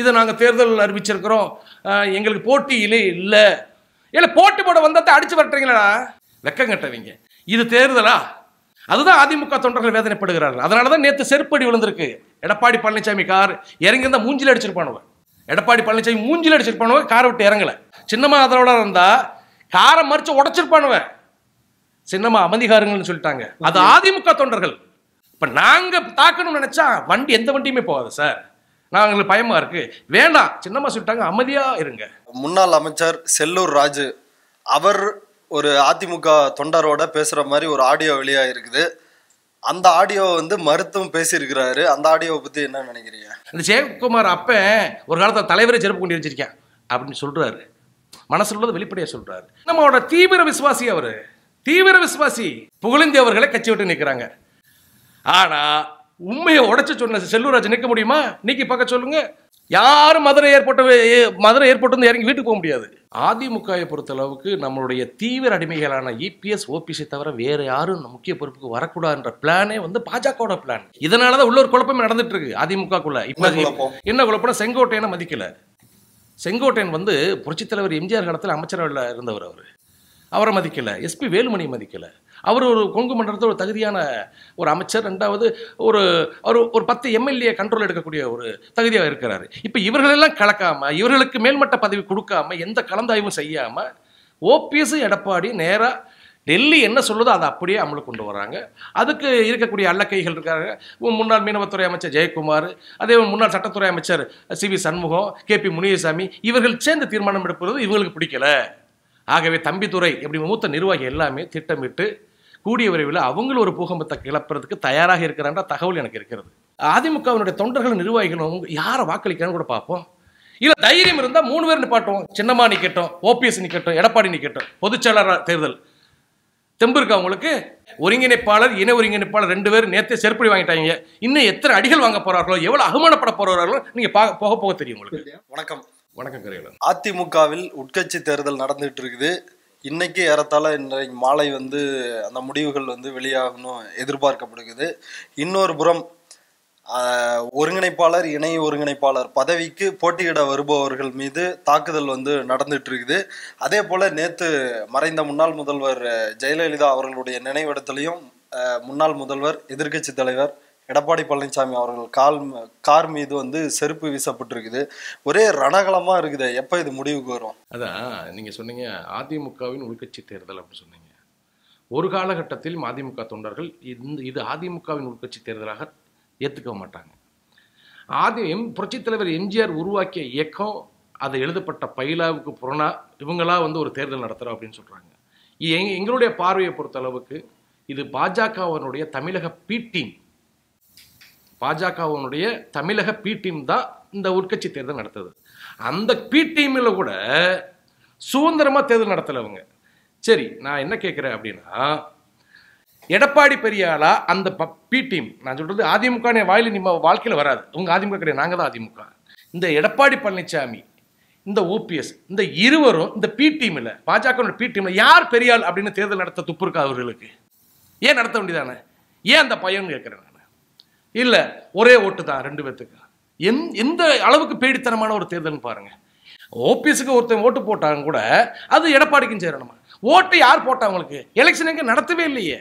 இதை நாங்கள் தேர்தல் அறிவிச்சிருக்கிறோம். எங்களுக்கு போட்டியிலே இல்லை. இல்லை போட்டி போட வந்ததை அடிச்சு வரட்டுறீங்களா வெக்கம் கட்டவீங்க இது தேர்தலா? அதுதான் அதிமுக தொண்டர்கள் வேதனைப்படுகிறார்கள். அதனால தான் நேற்று செருப்படி விழுந்திருக்கு. எடப்பாடி பழனிசாமி கார் இறங்கியிருந்தா மூஞ்சில அடிச்சிருப்பானுவ எடப்பாடி பழனிசாமி மூஞ்சில அடிச்சிருப்பானுவ காரை விட்டு இறங்கல. சின்னம்மா அதோட இருந்தா காரை மறிச்சு உடைச்சிருப்பானுவ சின்னம்மா அமைதிகாரங்கள்னு சொல்லிட்டாங்க. அது அதிமுக தொண்டர்கள். இப்ப நாங்க தாக்கணும்னு நினைச்சா வண்டி எந்த வண்டியுமே போகாது சார். நாங்களுக்கு பயமா இருக்கு. வேண்டாம். சின்னம்மா சொல்லிட்டாங்க அமைதியா இருங்க. முன்னாள் அமைச்சர் செல்லூர் ராஜு அவர் ஒரு அதிமுக தொண்டரோட பேசுற மாதிரி ஒரு ஆடியோ வெளியா இருக்குது. அந்த ஆடியோ வந்து மருத்துவம் பேசியிருக்கிறாரு. அந்த ஆடியோவை பத்தி என்ன நினைக்கிறீங்க? இந்த ஜெயக்குமார் அப்ப ஒரு காலத்துல தலைவரை செருப்பு கொண்டு வச்சிருக்கேன் அப்படின்னு சொல்றாரு. மனசுல உள்ளதை வெளிப்படையா சொல்றாரு. நம்மளோட தீவிர விசுவாசி அவரு. தீவிர விசுவாசி. புகழேந்தி அவர்களை கட்சி விட்டு நிக்கிறாங்க. ஆனா உண்மையை உடைச்சு சொன்ன செல்லூராஜ் நிற்க முடியுமா? நீக்கி பார்க்க சொல்லுங்க. யாரும் மதுரை ஏர்போர்ட் மதுரை ஏர்போர்ட் வந்து இறங்கி வீட்டுக்கு போக முடியாது. அதிமுகவை பொறுத்த அளவுக்கு நம்மளுடைய தீவிர அடிமைகளான இபிஎஸ் ஓபிசி தவிர வேற யாரும் முக்கிய பொறுப்புக்கு வரக்கூடாதுன்ற பிளானே வந்து பாஜகவோட பிளான். இதனாலதான் உள்ள ஒரு குழப்பமே நடந்துட்டு இருக்கு அதிமுகக்குள்ள என்ன இப்ப குழப்பம்? என்ன குழப்பம்னா செங்கோட்டையனை மதிக்கல. செங்கோட்டையன் வந்து புரட்சித் தலைவர் எம்ஜிஆர் காலத்தில் அமைச்சரவையில் இருந்தவர் அவர். அவரை மதிக்கல. எஸ்பி வேலுமணி மதிக்கல. அவர் ஒரு கொங்கு மண்டலத்தில் ஒரு தகுதியான ஒரு அமைச்சர் ரெண்டாவது ஒரு ஒரு ஒரு பத்து எம்எல்ஏ கண்ட்ரோல் எடுக்கக்கூடிய ஒரு தகுதியாக இருக்கிறார். இப்போ இவர்களெல்லாம் கலக்காமல் இவர்களுக்கு மேல்மட்ட பதவி கொடுக்காம எந்த கலந்தாய்வும் செய்யாமல் ஓபிஎஸ் எடப்பாடி நேராக டெல்லி என்ன சொல்லுதோ அதை அப்படியே அமலுக்கு கொண்டு வராங்க அதுக்கு இருக்கக்கூடிய அல்லக்கைகள் இருக்காங்க. முன்னாள் மீனவத்துறை அமைச்சர் ஜெயக்குமார் அதே முன்னாள் சட்டத்துறை அமைச்சர் C V Shanmugam K P Muniyasamy இவர்கள் சேர்ந்து தீர்மானம் எடுப்பது இவங்களுக்கு பிடிக்கல. ஆகவே தம்பித்துறை இப்படி மூத்த நிர்வாகி எல்லாமே திட்டமிட்டு கூடிய விரைவில் அவங்களும் ஒரு பூகம்பத்தை கிளப்புறதுக்கு தயாராக இருக்கிறான்ற தகவல் எனக்கு இருக்கிறது. அதிமுகவினுடைய தொண்டர்கள் நிர்வாகிகளும் யாரை வாக்களிக்கிறான்னு கூட பார்ப்போம். இல்ல தைரியம் இருந்தா மூணு பேர் நிப்பாட்டுவோம். சின்னம்மா நிக்கட்டும் ஓபிஎஸ் நிக்கட்டும் எடப்பாடி நிக்கட்டும் பொதுச்செயலாளர் தேர்தல். தெம்பு இருக்கா உங்களுக்கு? ஒருங்கிணைப்பாளர் இணை ஒருங்கிணைப்பாளர் ரெண்டு பேரும் நேத்தே செருப்படி வாங்கிட்டாங்க. இன்னும் எத்தனை அடிகள் வாங்க போறார்களோ எவ்வளவு அவமானப்பட போறார்களோ நீங்க போக போக தெரியும் உங்களுக்கு. வணக்கம். வணக்கம் கரையலன் அதிமுகவில் உட்கட்சி தேர்தல் நடந்துட்டு இருக்குது. இன்னைக்கு ஏறத்தாழ இன்றைக்கு மாலை வந்து அந்த முடிவுகள் வந்து வெளியாகணும் எதிர்பார்க்கப்படுகிறது. இன்னொரு புறம் ஒருங்கிணைப்பாளர் இணை ஒருங்கிணைப்பாளர் பதவிக்கு போட்டியிட வருபவர்கள் மீது தாக்குதல் வந்து நடந்துட்டு இருக்குது அதே போல நேத்து மறைந்த முன்னாள் முதல்வர் ஜெயலலிதா அவர்களுடைய நினைவிடத்திலையும் முன்னாள் முதல்வர் எதிர்க்கட்சி தலைவர் எடப்பாடி பழனிசாமி அவர்கள் கால் ம- கார் மீது வந்து செருப்பு வீசப்பட்டிருக்குது. ஒரே ரணகலமாக இருக்குது. எப்போ இது முடிவுக்கு வரும்? அதான் நீங்கள் சொன்னீங்க அதிமுகவின் உள்கட்சி தேர்தல் அப்படின்னு சொன்னீங்க. ஒரு காலகட்டத்தில் அதிமுக தொண்டர்கள் இந்த இது அதிமுகவின் உள்கட்சி தேர்தலாக ஏற்றுக்க மாட்டாங்க. ஆதி எம் புரட்சித் தலைவர் எம்ஜிஆர் உருவாக்கிய இயக்கம் அது எழுதப்பட்ட பயிலாவுக்கு புறணா இவங்களா வந்து ஒரு தேர்தல் நடத்துகிறோம் அப்படின்னு சொல்கிறாங்க எங்களுடைய பார்வையை பொறுத்த அளவுக்கு இது பாஜகவனுடைய தமிழக பீட்டிங். பாஜகவினுடைய தமிழக பி டீம் தான் இந்த உட்கட்சி தேர்தல் நடத்துது. அந்த பி டீமில் கூட சுதந்திரமாக தேர்தல் நடத்தலவங்க சரி நான் என்ன கேட்குறேன் அப்படின்னா எடப்பாடி பெரியாளா அந்த பி டீம் நான் சொல்கிறது அதிமுக வாயில் நம்ம வாழ்க்கையில் வராது. உங்கள் அதிமுக கிடையாது நாங்கள் தான் அதிமுக. இந்த எடப்பாடி பழனிசாமி இந்த ஓபிஎஸ் இந்த இருவரும் இந்த பி டீமில் பாஜக பி டீமில் யார் பெரியாள் அப்படின்னு தேர்தல் நடத்த துப்பு இருக்கா அவர்களுக்கு? ஏன் நடத்த வேண்டியதானே? ஏன் அந்த பையன் கேட்குறேன் இல்லை ஒரே ஓட்டு தான் ரெண்டு பேர்த்துக்கு எந் எந்த அளவுக்கு பேடித்தனமான ஒரு தேர்தல்னு பாருங்க. ஓபிஎஸ்க்கு ஒருத்தன் ஓட்டு போட்டாங்க கூட அது எடப்பாடிக்கும் சேரணுமா? ஓட்டு யார் போட்டா அவங்களுக்கு? எலெக்ஷன் எங்க நடத்தவே இல்லையே.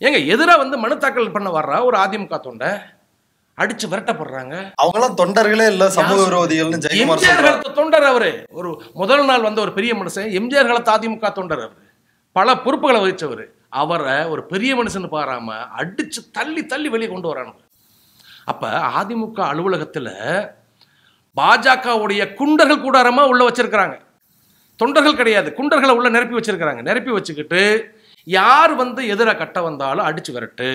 ஏங்க எதிராக வந்து மனு தாக்கல் பண்ண வர்றா ஒரு அதிமுக தொண்டை? அடிச்சு விரட்டப்படுறாங்க. அவங்களாம் தொண்டர்களே இல்ல சமூக விரோதிகள்னு ஜெயக்குமார் எம்ஜிஆர் தொண்டர் அவரு. ஒரு முதல் நாள் வந்த ஒரு பெரிய மனுஷன் எம்ஜிஆர் காலத்து அதிமுக தொண்டர் அவரு. பல பொறுப்புகளை வகிச்சவர். அவரை ஒரு பெரிய மனுஷன் பாராம அடிச்சு தள்ளி தள்ளி வெளியே கொண்டு வரானுங்க. அப்ப அதிமுக அலுவலகத்துல பாஜகவுடைய குண்டர்கள் கூடாரமா உள்ள வச்சிருக்கிறாங்க. தொண்டர்கள் கிடையாது குண்டர்களை உள்ள நிரப்பி வச்சிருக்கிறாங்க. நிரப்பி வச்சுக்கிட்டு யார் வந்து எதிராக கட்ட வந்தாலும் அடிச்சு விரட்டு.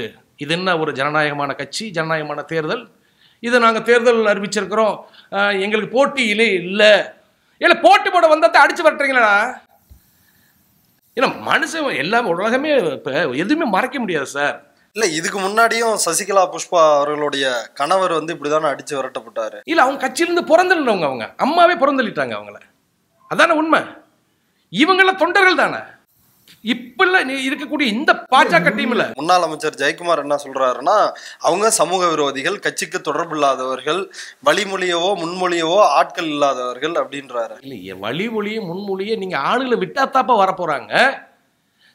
இது என்ன ஒரு ஜனநாயகமான கட்சி ஜனநாயகமான தேர்தல்? இதை நாங்கள் தேர்தல் அறிவிச்சிருக்கிறோம். எங்களுக்கு போட்டியிலே இல்லை. இல்லை போட்டி போட வந்ததை அடிச்சு விரட்டுறீங்களா? ஏன்னா மனுஷன் எல்லாம் உலகமே இப்போ எதுவுமே மறைக்க முடியாது சார். இல்ல இதுக்கு முன்னாடியும் சசிகலா புஷ்பா அவர்களுடைய கணவர் வந்து இப்படிதானே அடிச்சு விரட்டப்பட்டாரு. இல்லை அவங்க கட்சியிலேருந்து பிறந்தவங்க அவங்க. அம்மாவே பிறந்தளிட்டாங்க அவங்கள. அதானே உண்மை? இவங்கெல்லாம் தொண்டர்கள் தானே? இப்ப நீ இருக்கக்கூடிய இந்த பாஜக டீம்ல முன்னாள் அமைச்சர் ஜெயக்குமார் என்ன சொல்றாருன்னா அவங்க சமூக விரோதிகள் கட்சிக்கு தொடர்பு இல்லாதவர்கள் வழிமொழியவோ முன்மொழியவோ ஆட்கள் இல்லாதவர்கள் அப்படின்றாரு. இல்லையே வழிமொழியே முன்மொழியே நீங்க ஆளுகளை விட்டாத்தாப்பா வர போறாங்க.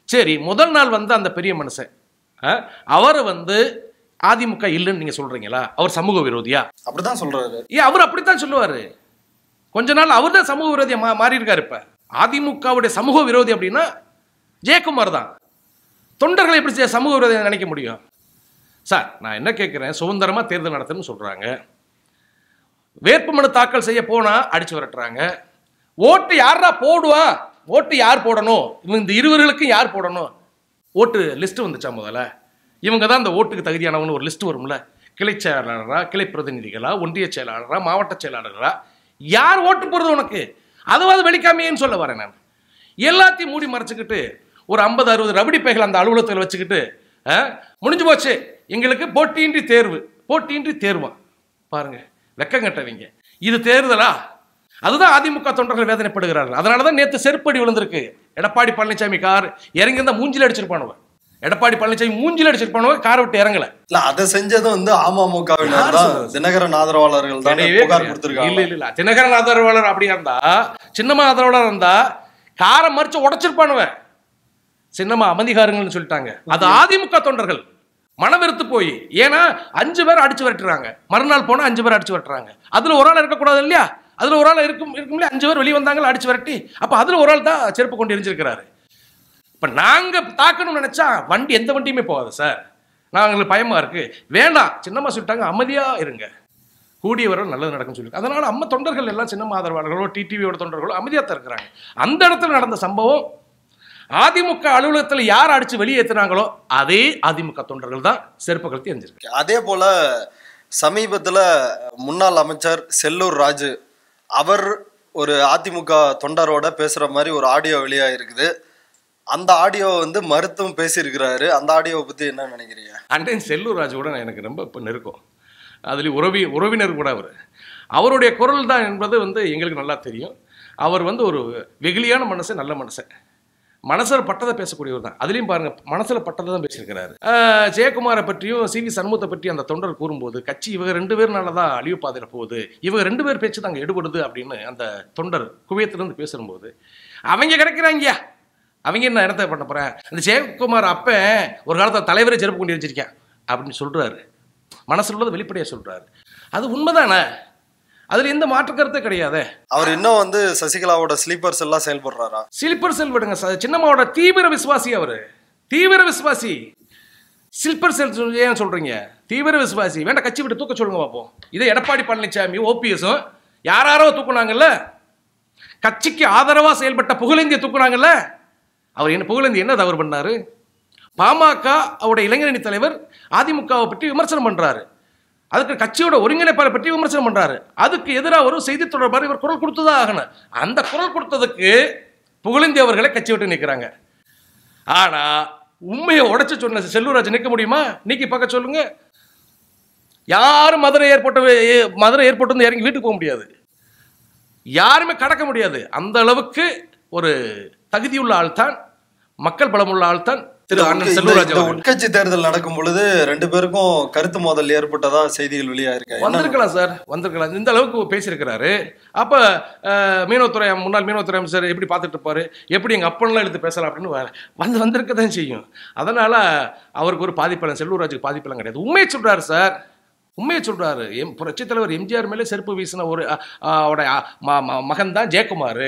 சரி முதல் நாள் வந்து அந்த பெரிய மனுஷன் அவர் வந்து அதிமுக இல்லைன்னு நீங்க சொல்றீங்களா? அவர் சமூக விரோதியா? அப்படிதான் சொல்றாரு. ஏன் அவர் அப்படித்தான் சொல்லுவாரு. கொஞ்ச நாள் அவர் தான் சமூக விரோதியா மாறி இருக்காரு இப்ப. அதிமுகவுடைய சமூக விரோதி அப்படின்னா ஜெயக்குமார் தான். தொண்டர்களை எப்படி செய்ய சமூக விரோதம் நினைக்க முடியும்? சார் நான் என்ன கேட்குறேன் சுதந்திரமாக தேர்தல் நடத்தணும்னு சொல்கிறாங்க வேட்புமனு தாக்கல் செய்ய போனால் அடிச்சு விரட்டுறாங்க. ஓட்டு யாரா போடுவா? ஓட்டு யார் போடணும்? இவங்க இந்த இருவர்களுக்கும் யார் போடணும்? ஓட்டு லிஸ்ட் வந்துச்சா முதல்ல? இவங்க தான் இந்த ஓட்டுக்கு தகுதியானவங்க ஒரு லிஸ்ட் வரும்ல? கிளை செயலாளரா கிளை பிரதிநிதிகளா ஒன்றிய செயலாளரா மாவட்ட செயலாளரா யார் ஓட்டு போடுறது உனக்கு? அதுவாது வெளிக்காமையேன்னு சொல்ல வரேன் நான். எல்லாத்தையும் மூடி மறைச்சிக்கிட்டு ஒரு ஐம்பது அறுபது ரபடி பைகள் அந்த அலுவலகத்தில் வச்சுக்கிட்டு முடிஞ்சு போச்சு. எங்களுக்கு போட்டியின்றி தேர்வு போட்டியின்றி தேர்வா? பாருங்க வெக்கம் கட்டவங்க. இது தேர்தலா? அதுதான் அதிமுக தொண்டர்கள் வேதனைப்படுகிறார்கள். அதனால தான் நேற்று செருப்படி விழுந்திருக்கு. எடப்பாடி பழனிசாமி கார் இறங்கி இருந்தா மூஞ்சில அடிச்சிருப்பானுவ எடப்பாடி பழனிசாமி மூஞ்சில அடிச்சிருப்பானுவ காரை விட்டு இறங்கல. இல்ல அதை செஞ்சதும் வந்து அமமுகவினர் தான் தினகரன் ஆதரவாளர்கள் தான். இல்ல இல்ல. தினகரன் ஆதரவாளர் அப்படியா இருந்தா சின்னம்மா ஆதரவாளர் இருந்தா காரை மறிச்சு உடைச்சிருப்பானுவன். சின்னம்மா அமைதிகாரங்கள்னு சொல்லிட்டாங்க. அது அதிமுக தொண்டர்கள். மனவெறுத்து போய். ஏன்னா அஞ்சு பேர் அடிச்சு விரட்டுறாங்க. மறுநாள் போனா அஞ்சு பேர் அடிச்சு விரட்டுறாங்க. அதுல ஒரு ஆள் இருக்கக்கூடாது இல்லையா? அதுல ஒரு ஆள் இருக்கும் இருக்கும் இல்லையா அஞ்சு பேர் வெளியே வந்தாங்களா அடிச்சு விரட்டி. அப்ப அதுல ஒரு ஆள் தான் செருப்பு கொண்டு எரிஞ்சிருக்கிறாரு. இப்ப நாங்க தாக்கணும்னு நினைச்சா வண்டி எந்த வண்டியுமே போகாது சார். நாங்களுக்கு பயமா இருக்கு. வேண்டாம் சின்னம்மா சொல்லிட்டாங்க அமைதியா இருங்க. கூடிய வரை நல்லது நடக்கும்னு சொல்லி அதனால அம்மா தொண்டர்கள் எல்லாம் சின்ன ஆதரவாளர்களோ டிடிவியோட தொண்டர்களோ அமைதியாக தான் இருக்கிறாங்க. அந்த இடத்துல நடந்த சம்பவம் அதிமுக அலுவலகத்தில் யார் அடிச்சு வெளியேற்றினாங்களோ அதே அதிமுக தொண்டர்கள் தான் செருப்பு கழுத்தி எரிஞ்சிருக்கு அதே போல சமீபத்துல முன்னாள் அமைச்சர் செல்லூர் ராஜு அவர் ஒரு அதிமுக தொண்டரோட பேசுற மாதிரி ஒரு ஆடியோ வெளியா இருக்குது. அந்த ஆடியோ வந்து மருத்துவம் பேசியிருக்கிறாரு. அந்த ஆடியோவை பத்தி என்ன நினைக்கிறீங்க? அண்டைன் செல்லூர் ராஜு கூட எனக்கு ரொம்ப இப்போ நெருக்கம். அதுலேயும் உறவி உறவினர் கூட அவர். அவருடைய குரல் தான் என்பது வந்து எங்களுக்கு நல்லா தெரியும். அவர் வந்து ஒரு வெகுளியான மனுஷன் நல்ல மனுஷன் மனசில் பட்டதை பேசக்கூடியவர் தான். அதுலேயும் பாருங்க மனசில் பட்டதை தான் பேசியிருக்கிறாரு. ஜெயக்குமாரை பற்றியும் சி. வி. சண்முகத்தை பற்றி அந்த தொண்டர் கூறும்போது கட்சி இவங்க ரெண்டு பேர்னால தான் அழிவு பாதையில் போகுது. இவங்க ரெண்டு பேர் பேச்சு தாங்க எடுபடுது அப்படின்னு அந்த தொண்டர் குவியத்திலிருந்து பேசும்போது அவங்க கிடைக்கிறாங்கயா அவங்க என்ன இடத்த பண்ண போறேன் அந்த ஜெயக்குமார் அப்ப ஒரு காலத்தில் தலைவரே செருப்பு கொண்டு வச்சிருக்கேன் அப்படின்னு சொல்றாரு. மனசுல உள்ளதை வெளிப்படையா சொல்றாரு. அது உண்மைதானே? அதுல எந்த மாற்று கருத்தே கிடையாதே. அவர் இன்னும் வந்து சசிகலாவோட ஸ்லீப்பர்ஸ் எல்லாம் செயல்படுறாரா? சில்பர் செல் விடுங்க சின்னம்மாவோட தீவிர விசுவாசி அவரு. தீவிர விசுவாசி. சில்பர் செல் ஏன் சொல்றீங்க? தீவிர விசுவாசி. வேண்டாம் கட்சி விட்டு தூக்க சொல்லுங்க பார்ப்போம் இதே எடப்பாடி பழனிசாமி ஓபிஎஸும் யாராரோ தூக்குனாங்கல்ல? கட்சிக்கு ஆதரவா செயல்பட்ட புகழேந்திய தூக்குனாங்கல்ல? அவர் என்ன புகழேந்தி என்ன தவறு பண்ணாரு? பாமக அவருடைய இளைஞரணி தலைவர் அதிமுகவை பற்றி விமர்சனம் பண்றாரு. அதுக்கு கட்சியோட ஒருங்கிணைப்பாளர் பற்றி விமர்சனம் பண்றாரு. அதுக்கு எதிராக ஒரு செய்தி தொடர்பாளர் இவர் குரல் கொடுத்துதான் ஆகணும். அந்த குரல் கொடுத்ததுக்கு புகழந்தி அவர்களை கட்சி விட்டு நிற்கிறாங்க. ஆனா உண்மையை உடைச்சு சொன்ன செல்லூராஜ் நிற்க முடியுமா? நீக்கி பார்க்க சொல்லுங்க. யாரும் மதுரை ஏற்பட்ட மதுரை ஏர்போர்ட் வந்து இறங்கி வீட்டுக்கு போக முடியாது. யாருமே கடக்க முடியாது. அந்த அளவுக்கு ஒரு தகுதியுள்ள ஆள் தான் மக்கள் பலமுள்ள ஆள் தான் உட்கட்சி தேர்தல் நடக்கும் பொழுது ரெண்டு பேருக்கும் கருத்து மோதல் ஏற்பட்டதா செய்திகள் வெளியாயிருக்கு? வந்திருக்கலாம் சார் வந்திருக்கலாம். இந்த அளவுக்கு பேசியிருக்கிறாரு. அப்ப மீனவத்துறை முன்னாள் மீனவத்துறை அமைச்சர் எப்படி பார்த்துட்டு இருப்பாரு? எப்படி எங்க அப்பன்லாம் எடுத்து பேசலாம் அப்படின்னு வந்து வந்திருக்க தான் செய்யும். அதனால அவருக்கு ஒரு பாதிப்பெல்லாம் செல்லூராஜுக்கு பாதிப்பெல்லாம் கிடையாது. உண்மையை சொல்றாரு சார். உண்மையை சொல்றாரு. எம் புரட்சித் தலைவர் எம்ஜிஆர் மேலே செருப்பு வீசின ஒரு அவருடைய மகன் தான் ஜெயக்குமார்.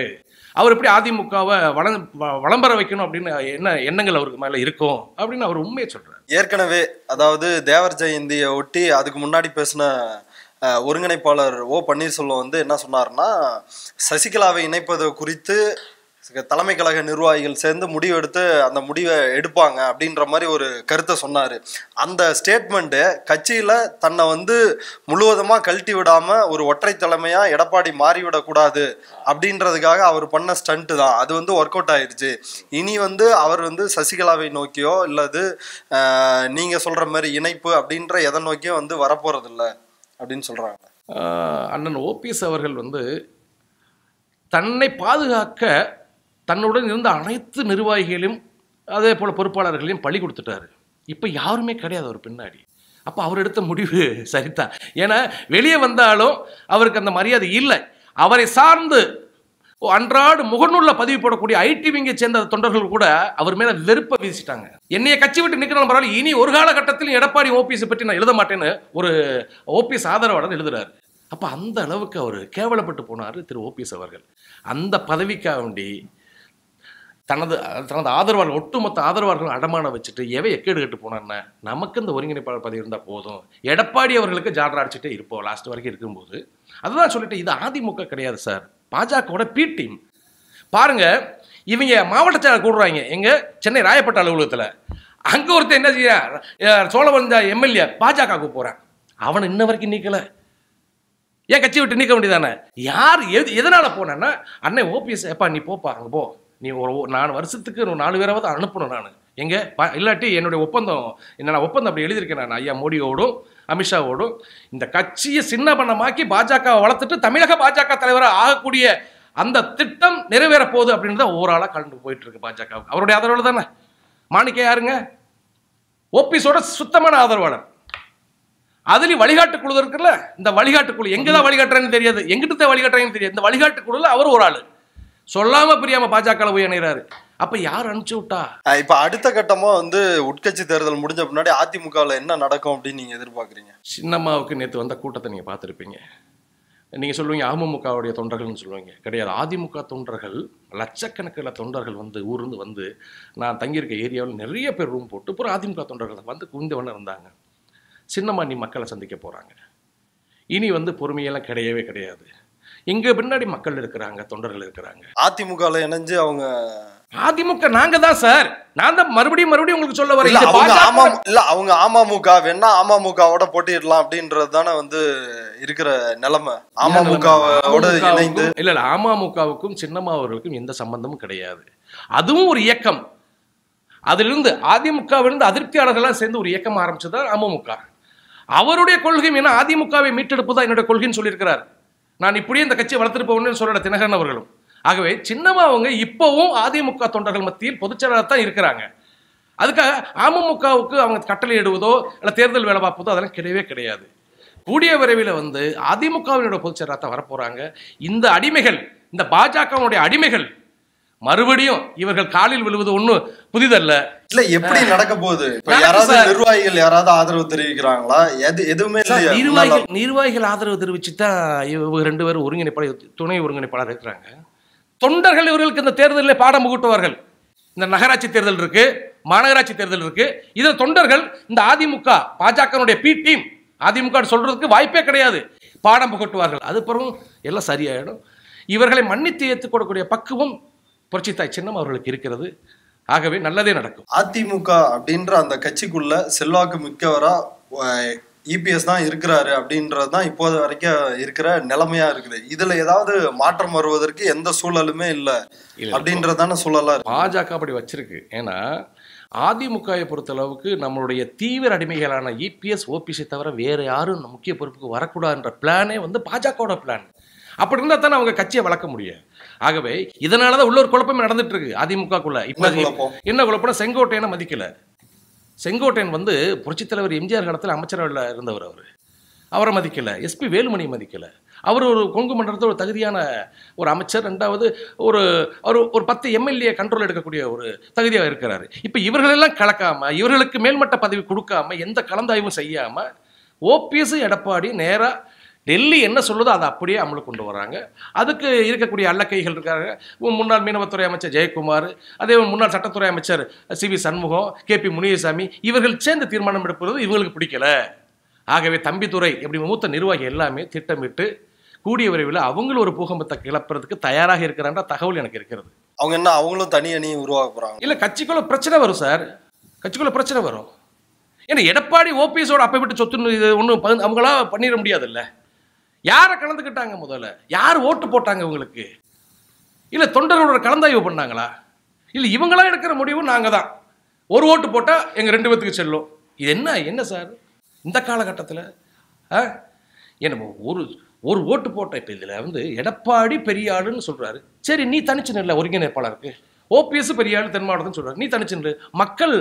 அவர் எப்படி அதிமுகவை வளம் வளம்பர வைக்கணும் அப்படின்னு என்ன எண்ணங்கள் அவருக்கு மேலே இருக்கும் அப்படின்னு அவர் உண்மையை சொல்கிறார் ஏற்கனவே அதாவது தேவர் ஜெயந்தியை ஒட்டி அதுக்கு முன்னாடி பேசின ஒருங்கிணைப்பாளர் ஓ பன்னீர்செல்வம் வந்து என்ன சொன்னார்னா சசிகலாவை இணைப்பது குறித்து தலைமை கழக நிர்வாகிகள் சேர்ந்து முடிவு எடுத்து அந்த முடிவை எடுப்பாங்க அப்படின்ற மாதிரி ஒரு கருத்தை சொன்னார். அந்த ஸ்டேட்மெண்ட்டு கட்சியில் தன்னை வந்து முழுவதுமாக கழட்டி விடாமல் ஒரு ஒற்றை தலைமையாக எடப்பாடி மாறிவிடக்கூடாது அப்படின்றதுக்காக அவர் பண்ண ஸ்டண்ட்டு தான். அது வந்து ஒர்க் அவுட் ஆயிடுச்சு இனி வந்து அவர் வந்து சசிகலாவை நோக்கியோ இல்லது நீங்கள் சொல்கிற மாதிரி இணைப்பு அப்படின்ற எதை நோக்கியோ வந்து வரப்போகிறதில்ல அப்படின்னு சொல்கிறாங்க அண்ணன் ஓபிஎஸ் அவர்கள் வந்து தன்னை பாதுகாக்க தன்னுடன் இருந்த அனைத்து நிர்வாகிகளையும் அதே போல் பொறுப்பாளர்களையும் பழி கொடுத்துட்டாரு. இப்போ யாருமே கிடையாது அவர் பின்னாடி. அப்போ அவர் எடுத்த முடிவு சரிதான். ஏன்னா வெளியே வந்தாலும் அவருக்கு அந்த மரியாதை இல்லை. அவரை சார்ந்து அன்றாடு முகநூல்ல பதிவு போடக்கூடிய ஐடி விங்கை சேர்ந்த தொண்டர்கள் கூட அவர் மேல வெறுப்பை வீசிட்டாங்க. என்னைய கட்சி விட்டு நிற்கிறாலும் பரவாயில்ல இனி ஒரு காலகட்டத்தில் எடப்பாடி ஓபிஎஸ் பற்றி நான் எழுத மாட்டேன்னு ஒரு ஓபிஎஸ் ஆதரவாளர் எழுதுறாரு. அப்போ அந்த அளவுக்கு அவர் கேவலப்பட்டு போனார் திரு ஓபிஎஸ் அவர்கள். அந்த பதவிக்காக வேண்டி தனது தனது ஆதரவாளர்கள் ஒட்டுமொத்த ஆதரவாளர்கள் அடமான வச்சுட்டு எவை எக்கேடு கட்டு போனான்னு நமக்கு இந்த ஒருங்கிணைப்பாளர் பதவி இருந்தால் போதும். எடப்பாடி அவர்களுக்கு ஜாடரா அடிச்சுட்டே இருப்போம் லாஸ்ட் வரைக்கும் இருக்கும்போது. அதுதான் சொல்லிட்டு இது அதிமுக கிடையாது சார் பாஜகவோட பி டீம் பாருங்க இவங்க மாவட்ட செயலர் கூடுறாங்க. எங்க? சென்னை ராயப்பட்ட அலுவலகத்தில். அங்கே ஒருத்தர் என்ன செய்ய சோழவந்த எம்எல்ஏ பாஜகவுக்கு போகிறான் அவனை இன்ன வரைக்கும் நீக்கல. ஏன் கட்சி விட்டு நீக்க வேண்டியதானே? யார் எது எதனால போனேன்னா அண்ணன் ஓபிஎஸ் எப்பா நீ போப்பா அங்கே போ. நீ ஒரு நாலு வருஷத்துக்கு ஒரு நாலு பேராவது அனுப்பணும் நான். எங்கே? ப- இல்லாட்டி என்னுடைய ஒப்பந்தம் என்ன ஒப்பந்தம் அப்படி எழுதியிருக்கேன் நான் ஐயா மோடியோடும் அமித்ஷாவோடும். இந்த கட்சியை சின்ன பண்ணமாக்கி பாஜகவை வளர்த்துட்டு தமிழக பாஜக தலைவராக ஆகக்கூடிய அந்த திட்டம் நிறைவேற போகுது அப்படின்னு தான் ஓவராலாக கலந்து போயிட்டு இருக்கு பாஜக. அவருடைய ஆதரவு தானே? மாணிக்க யாருங்க ஓபிஎஸோட சுத்தமான ஆதரவாளர். அதுலேயும் வழிகாட்டு குழு இருக்குல்ல? இந்த வழிகாட்டு குழு எங்க தான் வழிகாட்டுறேன்னு தெரியாது. எங்கிட்ட தான் வழிகாட்டுறேன்னு தெரியாது. இந்த வழிகாட்டு குழுல அவர் ஒரு ஆள். சொல்லாம பிரியாம பாஜக போய் இணைகிறாரு அப்ப யார் அனுப்பிச்சு விட்டா? இப்ப அடுத்த கட்டமா வந்து உட்கட்சி தேர்தல் முடிஞ்ச பின்னாடி அதிமுகவில் என்ன நடக்கும் அப்படின்னு நீங்க எதிர்பார்க்குறீங்க? சின்னம்மாவுக்கு நேற்று வந்த கூட்டத்தை நீங்க பார்த்துருப்பீங்க. நீங்க சொல்லுவீங்க அமமுகவுடைய தொண்டர்கள்னு சொல்லுவீங்க. கிடையாது அதிமுக தொண்டர்கள் லட்சக்கணக்கில் தொண்டர்கள் வந்து ஊர்ந்து வந்து நான் தங்கியிருக்க ஏரியாவில் நிறைய பேர் ரூம் போட்டு அப்புறம் அதிமுக தொண்டர்கள் வந்து குவிந்தவன இருந்தாங்க. சின்னம்மா நீ மக்களை சந்திக்க போறாங்க. இனி வந்து பொறுமையெல்லாம் கிடையவே கிடையாது. எங்க பின்னாடி மக்கள் இருக்கிறாங்க தொண்டர்கள் இருக்கிறாங்க. அதிமுகவில் இணைஞ்சு அவங்க அதிமுக நாங்க தான் சார் நான் தான் மறுபடியும் மறுபடியும் உங்களுக்கு சொல்ல வரேன். இல்ல அவங்க அமமுக வேணா அமமுகவோட போட்டியிடலாம் அப்படின்றது தானே வந்து இருக்கிற நிலைமை. அமமுகவோட இணைந்து. இல்ல இல்ல அமமுகவுக்கும் சின்னம்மா அவர்களுக்கும் எந்த சம்பந்தமும் கிடையாது. அதுவும் ஒரு இயக்கம். அதிலிருந்து அதிமுகவிலிருந்து அதிருப்தியாளர்கள்லாம் சேர்ந்து ஒரு இயக்கம் ஆரம்பிச்சது அமமுக. அவருடைய கொள்கையும் என்ன அதிமுகவை மீட்டெடுப்பு தான் என்னுடைய கொள்கைன்னு சொல்லியிருக்கிறார். நான் இப்படியே இந்த கட்சியை வளர்த்துட்டு போகணும்னு சொல்லல தினகரன் அவர்களும். ஆகவே சின்னம்மா அவங்க இப்பவும் அதிமுக தொண்டர்கள் மத்தியில் பொதுச்செயலாளர் தான் இருக்கிறாங்க. அதுக்காக அமமுகவுக்கு அவங்க கட்டளை இடுவதோ இல்லை தேர்தல் வேலை பார்ப்பதோ அதெல்லாம் கிடையவே கிடையாது. கூடிய விரைவில் வந்து அதிமுகவினுடைய பொதுச்செயலாளர் தான் வரப்போகிறாங்க இந்த அடிமைகள் இந்த பாஜகவினுடைய அடிமைகள் மறுபடியும் இவர்கள் காலில் விழுவது ஒன்றும் புதிதல்ல. இல்ல எப்படி நடக்க போகுது யாராவது. நிர்வாகிகள் யாராவது ஆதரவு தெரிவிக்கிறாங்களா? எது எதுவுமே நிர்வாகிகள் நிர்வாகிகள் ஆதரவு தெரிவிச்சு தான் இவங்க ரெண்டு பேரும் ஒருங்கிணைப்பாளர் துணை ஒருங்கிணைப்பாளர் இருக்கிறாங்க. தொண்டர்கள் இவர்களுக்கு இந்த தேர்தலில் பாடம் புகட்டுவார்கள். இந்த நகராட்சி தேர்தல் இருக்கு மாநகராட்சி தேர்தல் இருக்கு. இதில் தொண்டர்கள் இந்த அதிமுக பாஜகனுடைய பி டீம் அதிமுக சொல்றதுக்கு வாய்ப்பே கிடையாது. பாடம் புகட்டுவார்கள். அது பிறகும் எல்லாம் சரியாயிடும். இவர்களை மன்னித்து ஏற்றுக்கொள்ளக்கூடிய பக்குவம் புரட்சித்தாய் சின்னம் அவர்களுக்கு இருக்கிறது. ஆகவே நல்லதே நடக்கும். அதிமுக அப்படின்ற அந்த கட்சிக்குள்ள செல்வாக்கு மிக்கவரா இபிஎஸ் தான் இருக்கிறாரு அப்படின்றது தான் இப்போது வரைக்கும் இருக்கிற நிலைமையா இருக்குது. இதுல ஏதாவது மாற்றம் வருவதற்கு எந்த சூழலுமே இல்ல. அப்படின்றதான சூழலா பாஜக அப்படி வச்சிருக்கு. ஏன்னா அதிமுகவை பொறுத்தளவுக்கு நம்மளுடைய தீவிர அடிமைகளான இபிஎஸ் ஓபிஎஸ்ஐ தவிர வேற யாரும் முக்கிய பொறுப்புக்கு வரக்கூடாதுன்ற பிளானே வந்து பாஜகவோட பிளான் அப்படி இருந்தால் தானே அவங்க கட்சியை வளர்க்க முடியும். ஆகவே இதனால தான் உள்ள ஒரு குழப்பம் நடந்துட்டு இருக்கு அதிமுகக்குள்ள. இப்போ குழப்பம்? என்ன குழப்பம்னா செங்கோட்டையனை மதிக்கல. செங்கோட்டையன் வந்து புரட்சித் தலைவர் எம்ஜிஆர் காலத்தில் அமைச்சரவையில் இருந்தவர் அவர். அவரை மதிக்கல. எஸ்பி வேலுமணி மதிக்கல. அவர் ஒரு கொங்கு மண்டலத்தில் ஒரு தகுதியான ஒரு அமைச்சர் ரெண்டாவது ஒரு ஒரு ஒரு பத்து எம்எல்ஏ கண்ட்ரோல் எடுக்கக்கூடிய ஒரு தகுதியாக இருக்கிறாரு. இப்போ இவர்களெல்லாம் கலக்காம இவர்களுக்கு மேல்மட்ட பதவி கொடுக்காம எந்த கலந்தாய்வும் செய்யாம ஓபிஎஸ் எடப்பாடி நேரா டெல்லி என்ன சொல்லுதோ அதை அப்படியே அமலுக்கு கொண்டு வராங்க அதுக்கு இருக்கக்கூடிய அல்லக்கைகள் இருக்காங்க. முன்னாள் மீனவத்துறை அமைச்சர் ஜெயக்குமார் அதே முன்னாள் சட்டத்துறை அமைச்சர் C V Shanmugam K P Muniyasamy இவர்கள் சேர்ந்து தீர்மானம் எடுப்பது இவங்களுக்கு பிடிக்கல. ஆகவே தம்பித்துறை இப்படி மூத்த நிர்வாகி எல்லாமே திட்டமிட்டு கூடிய விரைவில் அவங்களும் ஒரு பூகம்பத்தை கிளப்புறதுக்கு தயாராக இருக்கிறான்ற தகவல் எனக்கு இருக்கிறது. அவங்க என்ன அவங்களும் தனி அணி உருவாக்க போறாங்க? இல்லை கட்சிக்குள்ள பிரச்சனை வரும் சார். கட்சிக்குள்ள பிரச்சனை வரும். ஏன்னா எடப்பாடி ஓபிஎஸோட அப்பை விட்டு சொத்து இது ஒன்றும் அவங்களா பண்ணிட முடியாதுல்ல. யாரை கலந்துக்கிட்டாங்க முதல்ல? யார் ஓட்டு போட்டாங்க உங்களுக்கு இல்லை தொண்டர்களோட கலந்தாய்வு பண்ணாங்களா? இல்லை இவங்களாம் எடுக்கிற முடிவு நாங்கள் தான் ஒரு ஓட்டு போட்டால் எங்கள் ரெண்டு பேத்துக்கு செல்லும். இது என்ன என்ன சார்? இந்த காலகட்டத்தில் ஆ? என்ன ஒரு ஒரு ஓட்டு போட்ட இப்போ இதில் வந்து எடப்பாடி பெரிய ஆளுன்னு சொல்கிறாரு சரி நீ தனிச்சு நில்ல ஒருங்கிணைப்பாளருக்கு. ஓபிஎஸ் பெரிய ஆள் தென் மாவட்டத்தில் சொல்கிறார் நீ தனிச்சு மக்கள்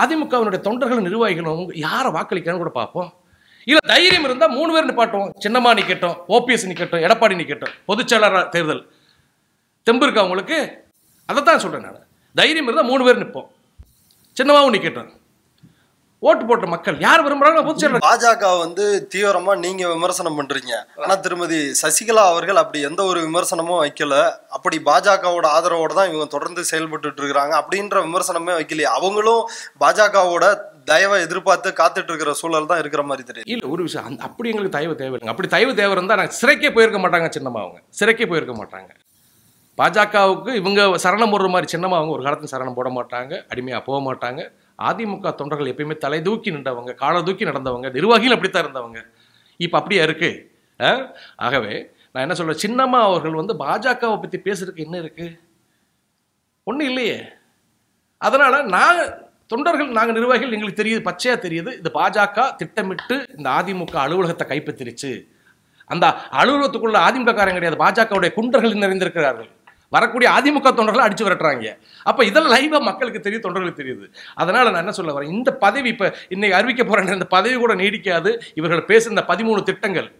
அதிமுகவினுடைய தொண்டர்கள் நிர்வாகிகளும் யாரை வாக்களிக்கிறான்னு கூட பார்ப்போம். இல்ல தைரியம் இருந்தா மூணு பேர் நிப்பாட்டுவோம். சின்னம்மா நிக்கட்டும் ஓபிஎஸ் நிக்கட்டும் எடப்பாடி நிக்கட்டும் பொதுச்செயலாளர் தேர்தல். தெம்பு இருக்கா உங்களுக்கு? அதை தான் சொல்றேன் நான். தைரியம் இருந்தா மூணு பேர் நிற்போம் சின்னமாவும் நிக்கட்டும். ஓட்டு போட்ட மக்கள் யார் விரும்புறாங்க பொதுச்செயலாளர். பாஜக வந்து தீவிரமா நீங்க விமர்சனம் பண்றீங்க. ஆனா திருமதி சசிகலா அவர்கள் அப்படி எந்த ஒரு விமர்சனமும் வைக்கல. அப்படி பாஜகவோட ஆதரவோட தான் இவங்க தொடர்ந்து செயல்பட்டு இருக்கிறாங்க. அப்படின்ற விமர்சனமே வைக்கலையே. அவங்களும் பாஜகவோட தயவை எதிர்பார்த்து காத்துட்டு இருக்கிற சூழல் தான் இருக்கிற மாதிரி தெரியும் இல்ல ஒரு விஷயம் அந்த- அப்படி எங்களுக்கு தயவு தேவையில்லைங்க அப்படி தயவு தேவை இருந்தால் நாங்கள் சிறைக்கே போயிருக்க மாட்டாங்க சின்னம்மா அவங்க. சிறைக்கே போயிருக்க மாட்டாங்க. பாஜகவுக்கு இவங்க சரணம் போடுற மாதிரி சின்னம்மா அவங்க ஒரு காலத்தில் சரணம் போட மாட்டாங்க அடிமையாக போக மாட்டாங்க. அதிமுக தொண்டர்கள் எப்பயுமே தலை தூக்கி நின்றவங்க காலை தூக்கி நடந்தவங்க நிர்வாகிகள் அப்படித்தான் இருந்தவங்க. இப்போ அப்படியே இருக்கு. ஆ? ஆகவே நான் என்ன சொல்கிறேன் சின்னம்மா அவர்கள் வந்து பாஜகவை பற்றி பேசுறதுக்கு என்ன இருக்கு? ஒன்றும் இல்லையே. அதனால நான் தொண்டர்கள் நாங்கள் நிர்வாகிகள் எங்களுக்கு தெரியுது பச்சையாக தெரியுது இது பாஜக திட்டமிட்டு இந்த அதிமுக அலுவலகத்தை கைப்பற்றிருச்சு. அந்த அலுவலகத்துக்குள்ள அதிமுக கிடையாது பாஜகவுடைய குண்டர்கள் நிறைந்திருக்கிறார்கள். வரக்கூடிய அதிமுக தொண்டர்களை அடிச்சு விரட்டுறாங்க. அப்போ இதெல்லாம் லைவாக மக்களுக்கு தெரியும் தொண்டர்களுக்கு தெரியுது. அதனால் நான் என்ன சொல்ல வரேன் இந்த பதவி இப்போ இன்னைக்கு அறிவிக்க போகிற இந்த பதவி கூட நீடிக்காது. இவர்கள் பேசுகிற பதிமூணு திட்டங்கள்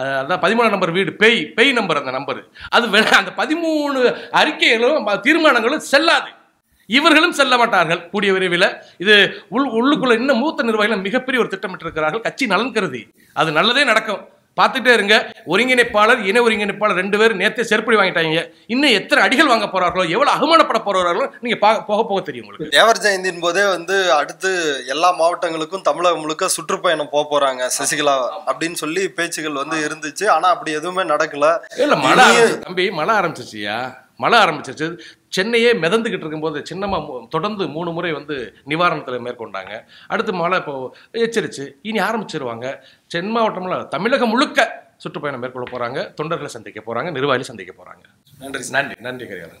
அதான் பதிமூணாம் நம்பர் வீடு பெய் பேய் நம்பர் அந்த நம்பர். அது அந்த பதிமூணு அறிக்கைகளும் தீர்மானங்களும் செல்லாது. இவர்களும் செல்ல மாட்டார்கள். கூடிய விரைவில் இது உள் உள்ளுக்குள்ள இன்னும் மூத்த நிர்வாகிகள் மிகப்பெரிய ஒரு திட்டமிட்டு இருக்கிறார்கள் கட்சி நலன் கருதி. அது நல்லதே நடக்கும். பார்த்துட்டே இருங்க. ஒருங்கிணைப்பாளர் இணை ஒருங்கிணைப்பாளர் ரெண்டு பேரும் நேத்தே செருப்படி வாங்கிட்டாங்க. இன்னும் எத்தனை அடிகள் வாங்க போறார்களோ எவ்வளவு அவமானப்பட போறார்களோ நீங்க போக போக தெரியும் உங்களுக்கு. தேவர் ஜெயந்தின் போதே வந்து அடுத்து எல்லா மாவட்டங்களுக்கும் தமிழகம் முழுக்க சுற்றுப்பயணம் போக போறாங்க சசிகலா அப்படின்னு சொல்லி பேச்சுகள் வந்து இருந்துச்சு. ஆனா அப்படி எதுவுமே நடக்கல. இல்ல மழை தம்பி மழை ஆரம்பிச்சிச்சியா மழை ஆரம்பிச்சிருச்சு. சென்னையே மிதந்துக்கிட்டு இருக்கும்போது சின்னமாக மு- தொடர்ந்து மூணு முறை வந்து நிவாரணத்தில் மேற்கொண்டாங்க. அடுத்து மழை இப்போ எச்சரிச்சு. இனி ஆரம்பிச்சிருவாங்க. சென் மாவட்டமில் தமிழகம் முழுக்க சுற்றுப்பயணம் மேற்கொள்ள போகிறாங்க தொண்டர்களை சந்திக்க போகிறாங்க நிர்வாகிகளை சந்திக்க போகிறாங்க நன்றி நன்றி நன்றி கரிகாலன்.